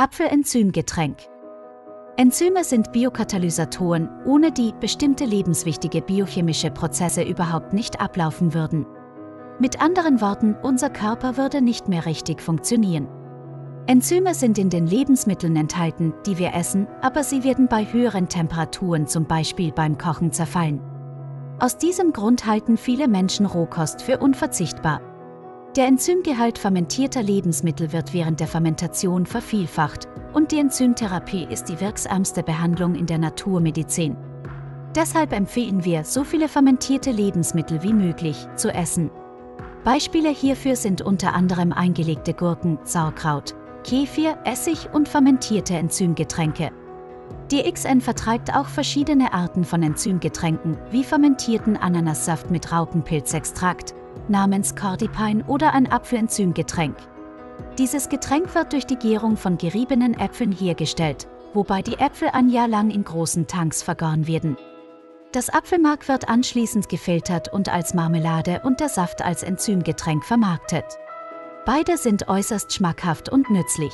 Apfelenzymgetränk. Enzyme sind Biokatalysatoren, ohne die bestimmte lebenswichtige biochemische Prozesse überhaupt nicht ablaufen würden. Mit anderen Worten, unser Körper würde nicht mehr richtig funktionieren. Enzyme sind in den Lebensmitteln enthalten, die wir essen, aber sie werden bei höheren Temperaturen zum Beispiel beim Kochen zerfallen. Aus diesem Grund halten viele Menschen Rohkost für unverzichtbar. Der Enzymgehalt fermentierter Lebensmittel wird während der Fermentation vervielfacht und die Enzymtherapie ist die wirksamste Behandlung in der Naturmedizin. Deshalb empfehlen wir, so viele fermentierte Lebensmittel wie möglich zu essen. Beispiele hierfür sind unter anderem eingelegte Gurken, Sauerkraut, Kefir, Essig und fermentierte Enzymgetränke. Die XN vertreibt auch verschiedene Arten von Enzymgetränken, wie fermentierten Ananassaft mit Raupenpilzextrakt, namens Cordipine oder ein Apfelenzymgetränk. Dieses Getränk wird durch die Gärung von geriebenen Äpfeln hergestellt, wobei die Äpfel ein Jahr lang in großen Tanks vergoren werden. Das Apfelmark wird anschließend gefiltert und als Marmelade und der Saft als Enzymgetränk vermarktet. Beide sind äußerst schmackhaft und nützlich.